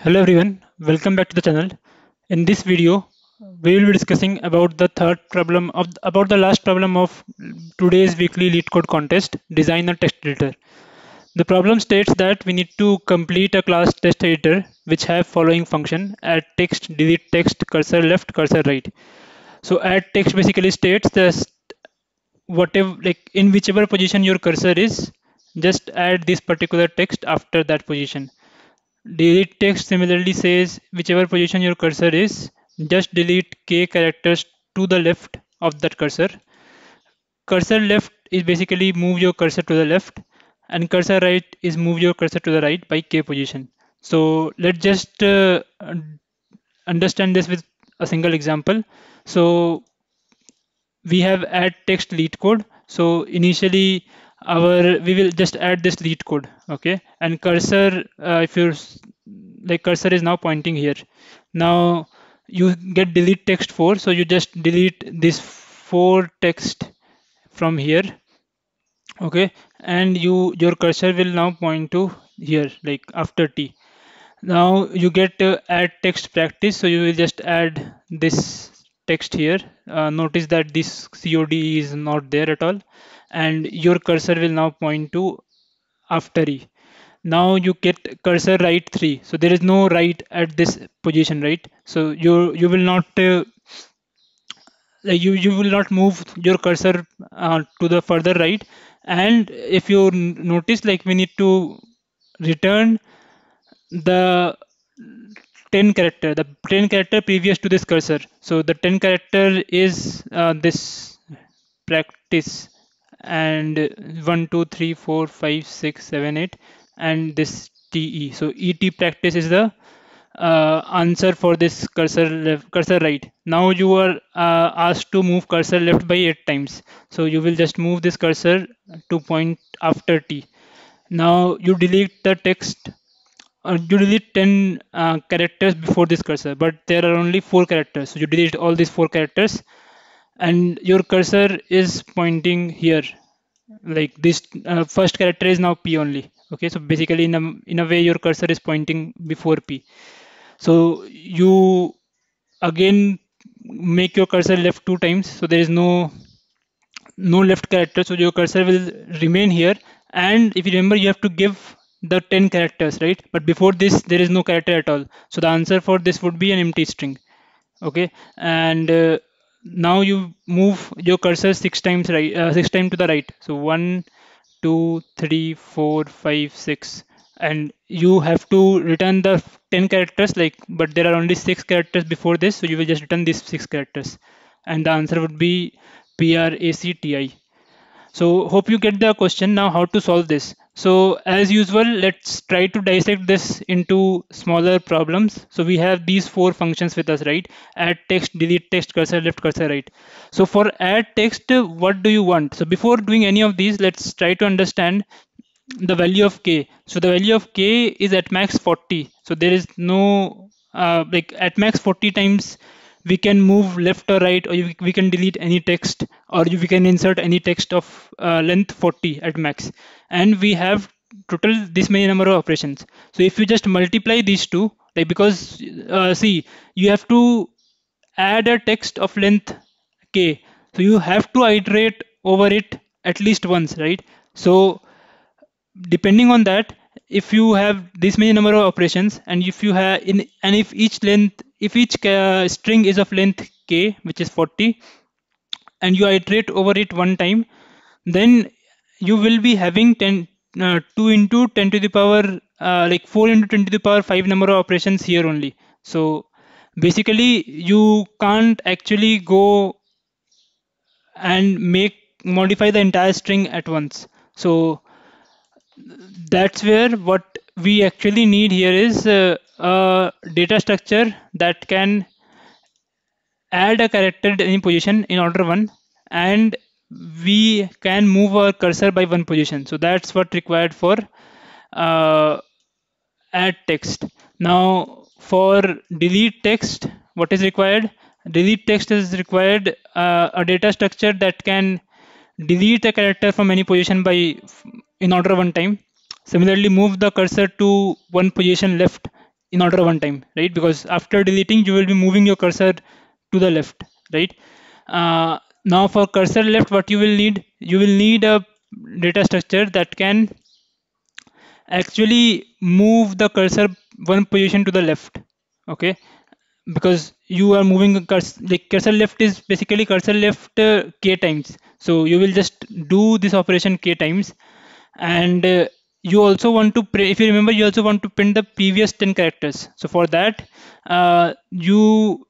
Hello everyone, welcome back to the channel. In this video, we will be discussing about the third problem of about the last problem of today's weekly LeetCode contest, design a text editor. The problem states that we need to complete a class text editor which have following function add text, delete text, cursor left, cursor right. So add text basically states that whatever like in whichever position your cursor is, just add this particular text after that position delete text similarly says whichever position your cursor is just delete k characters to the left of that cursor. Cursor left is basically move your cursor to the left and cursor right is move your cursor to the right by k position. So let's just uh, understand this with a single example. So we have add text LeetCode. So initially our we will just add this LeetCode okay? And cursor uh, if you like cursor is now pointing here. Now you get delete text 4 so you just delete this 4 text from here okay? And you your cursor will now point to here like after t. Now you get uh, add text practice so you will just add this text here. Uh, notice that this cod is not there at all and your cursor will now point to after e. Now you get cursor right 3 so there is no right at this position right? So you you will not uh, you you will not move your cursor uh, to the further right. And if you notice like we need to return the 10 character the 10 character previous to this cursor. So the 10 character is uh, this practice and 1 2 3 4 5 6 7 8 and this te so et practice is the uh, answer for this cursor left cursor right. Now you are uh, asked to move cursor left by 8 times. So you will just move this cursor to point after t. Now you delete the text uh, you delete 10 uh, characters before this cursor but there are only four characters. So you delete all these four characters and your cursor is pointing here. Like this uh, first character is now p only. Okay so basically in a, in a way your cursor is pointing before p. So you again make your cursor left two times. So there is no no left character. So your cursor will remain here. And if you remember you have to give the 10 characters right? But before this there is no character at all. So the answer for this would be an empty string. Okay? And uh, now you move your cursor six times right uh, six times to the right. So one two three four five six. And you have to return the 10 characters like but there are only six characters before this so you will just return these six characters. And the answer would be practi so hope you get the question. Now how to solve this so as usual, let's try to dissect this into smaller problems. So we have these four functions with us, right? Add text, delete text, cursor left, cursor right. So for add text, what do you want? So before doing any of these, let's try to understand the value of k. So the value of k is at max 40. So there is no uh, like at max 40 times we can move left or right or we can delete any text or we can insert any text of uh, length 40 at max. And we have total this many number of operations. So if you just multiply these two like because uh, see you have to add a text of length k. So you have to iterate over it at least once right? So depending on that if you have this many number of operations and if you have in and if each length if each uh, string is of length k which is 40 and you iterate over it one time then you will be having 10 uh, 2 into 10 to the power uh, like 4 into 10 to the power 5 number of operations here only. So basically you can't actually go and make modify the entire string at once. So that's where what we actually need here is uh, a data structure that can add a character in any position in order one and we can move our cursor by one position. So that's what required for uh, add text. Now for delete text what is required? Delete text is required uh, a data structure that can delete a character from any position by in order one time. Similarly move the cursor to one position left in order one time right? Because after deleting you will be moving your cursor to the left right? Uh, now for cursor left what you will need you will need a data structure that can actually move the cursor one position to the left okay? Because you are moving cursor, like cursor left is basically cursor left uh, k times. So you will just do this operation k times and uh, you also want to if you remember you also want to print the previous 10 characters. So for that uh, you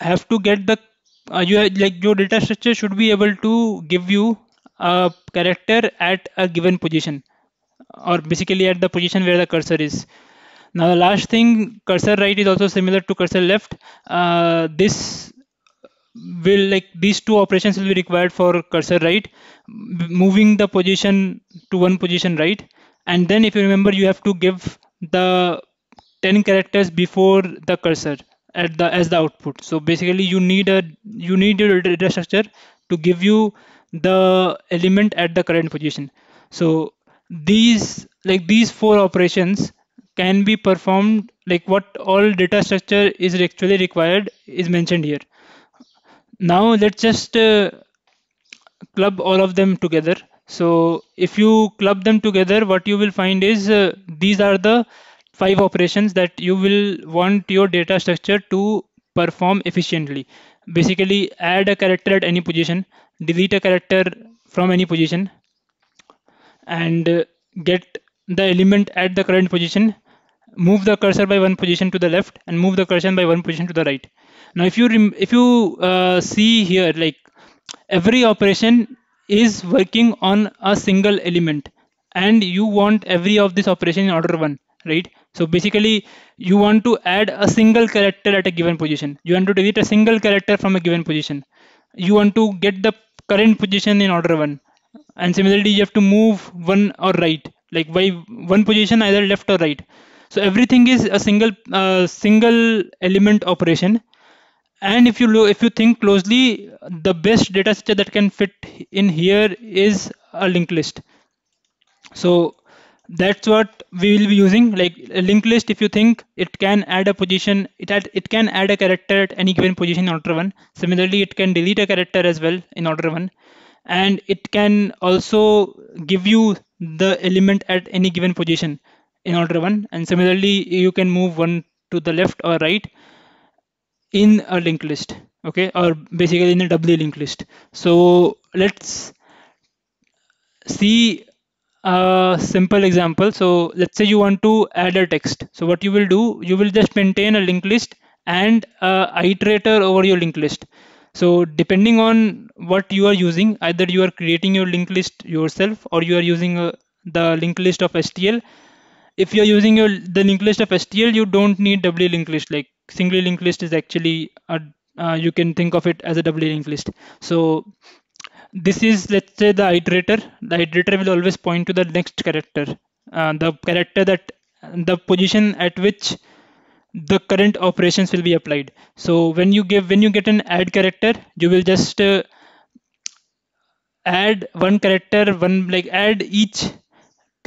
have to get the uh, you like your data structure should be able to give you a character at a given position or basically at the position where the cursor is. Now the last thing cursor right is also similar to cursor left. Uh, this will like these two operations will be required for cursor right? Moving the position to one position right? And then if you remember you have to give the 10 characters before the cursor at the as the output. So basically you need a you need your data structure to give you the element at the current position. So these like these four operations can be performed like what all data structure is actually required is mentioned here now let's just uh, club all of them together. So if you club them together what you will find is uh, these are the five operations that you will want your data structure to perform efficiently. Basically add a character at any position delete a character from any position and uh, get the element at the current position move the cursor by one position to the left and move the cursor by one position to the right now if you if you uh, see here like every operation is working on a single element and you want every of this operation in order one right? So basically you want to add a single character at a given position. You want to delete a single character from a given position. You want to get the current position in order one. And similarly you have to move one or right like by one position either left or right. So everything is a single uh, single element operation and if you look if you think closely the best data structure that can fit in here is a linked list. So that's what we will be using. Like a linked list if you think it can add a position it add, it can add a character at any given position in order one. Similarly it can delete a character as well in order one. And it can also give you the element at any given position in order one. And similarly you can move one to the left or right in a linked list okay or basically in a doubly linked list so let's see a simple example so let's say you want to add a text so what you will do you will just maintain a linked list and a iterator over your linked list so depending on what you are using, either you are creating your linked list yourself or you are using uh, the linked list of STL. If you are using your the linked list of STL, you don't need doubly linked list. Like singly linked list is actually a, uh, you can think of it as a doubly linked list. So this is let's say the iterator. The iterator will always point to the next character, uh, the character that the position at which the current operations will be applied so when you give when you get an add character you will just uh, add one character one like add each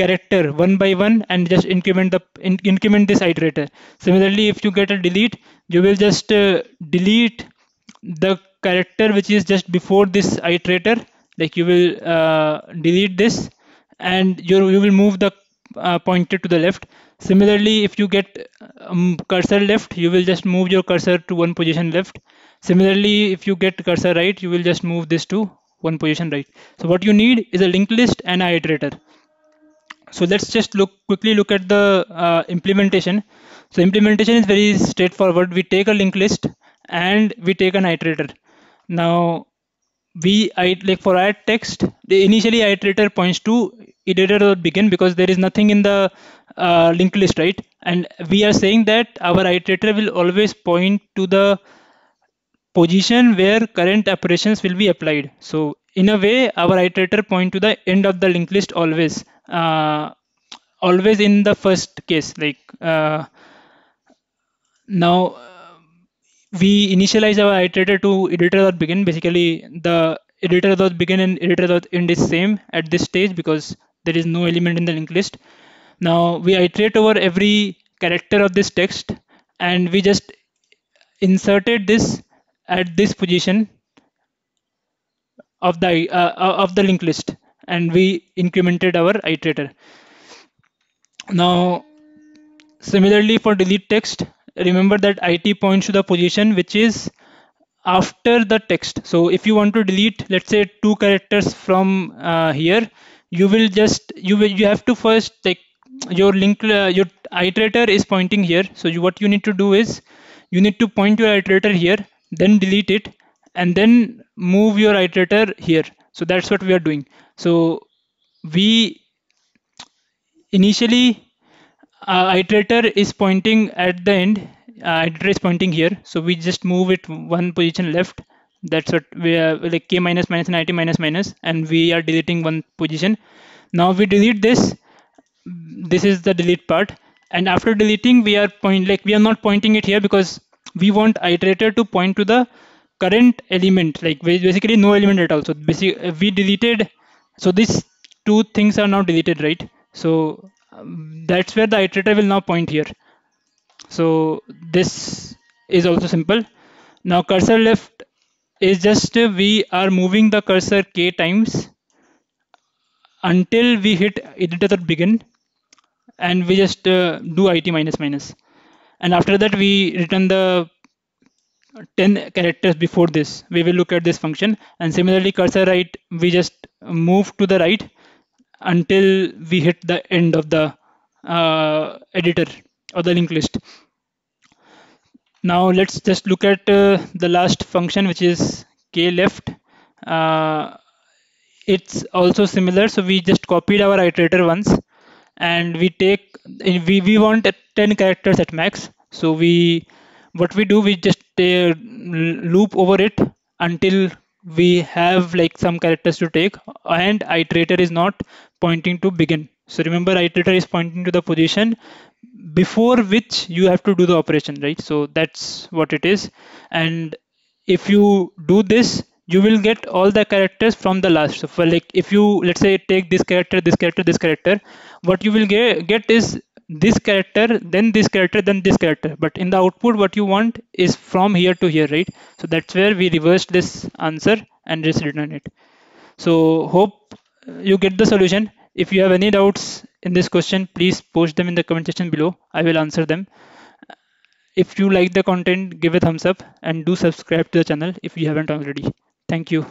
character one by one and just increment the in, increment this iterator similarly if you get a delete you will just uh, delete the character which is just before this iterator like you will uh, delete this and you, you will move the uh, pointer to the left Similarly, if you get um, cursor left, you will just move your cursor to one position left. Similarly, if you get cursor right, you will just move this to one position right. So what you need is a linked list and an iterator. So let's just look quickly look at the uh, implementation. So implementation is very straightforward. We take a linked list and we take an iterator. Now we like for add text, the initially iterator points to iterator.begin because there is nothing in the uh, linked list, right? And we are saying that our iterator will always point to the position where current operations will be applied. So in a way, our iterator point to the end of the linked list always, uh, always in the first case. Like uh, now, we initialize our iterator to iterator.begin. Basically, the iterator.begin and iterator.end is same at this stage because there is no element in the linked list now we iterate over every character of this text and we just inserted this at this position of the uh, of the linked list and we incremented our iterator. Now similarly for delete text remember that it points to the position which is after the text. So if you want to delete let's say two characters from uh, here you will just you will you have to first take your link uh, your iterator is pointing here. So you, what you need to do is you need to point your iterator here then delete it and then move your iterator here so that's what we are doing. So we initially uh, iterator is pointing at the end uh, iterator is pointing here. So we just move it one position left. That's what we are like k minus minus and it minus minus and we are deleting one position. Now we delete this. This is the delete part. And after deleting we are point like we are not pointing it here because we want iterator to point to the current element like basically no element at all. So basically we deleted so these two things are now deleted right? So um, that's where the iterator will now point here. So this is also simple. Now cursor left is just uh, we are moving the cursor k times until we hit iterator begin and we just uh, do it minus minus. And after that we return the 10 characters before this. We will look at this function. And similarly cursor right we just move to the right until we hit the end of the uh, editor or the linked list. Now let's just look at uh, the last function which is k left uh, it's also similar. So we just copied our iterator once. And we take we, we want 10 characters at max. So we what we do we just uh, loop over it until we have like some characters to take. And iterator is not pointing to begin. So remember iterator is pointing to the position before which you have to do the operation right? So that's what it is. And if you do this you will get all the characters from the last. So for like if you let's say take this character this character this character what you will get get is this character then this character then this character. But in the output what you want is from here to here right? So that's where we reversed this answer and just return it. So hope uh, you get the solution. If you have any doubts in this question please post them in the comment section below. I will answer them. If you like the content give a thumbs up and do subscribe to the channel if you haven't already. Thank you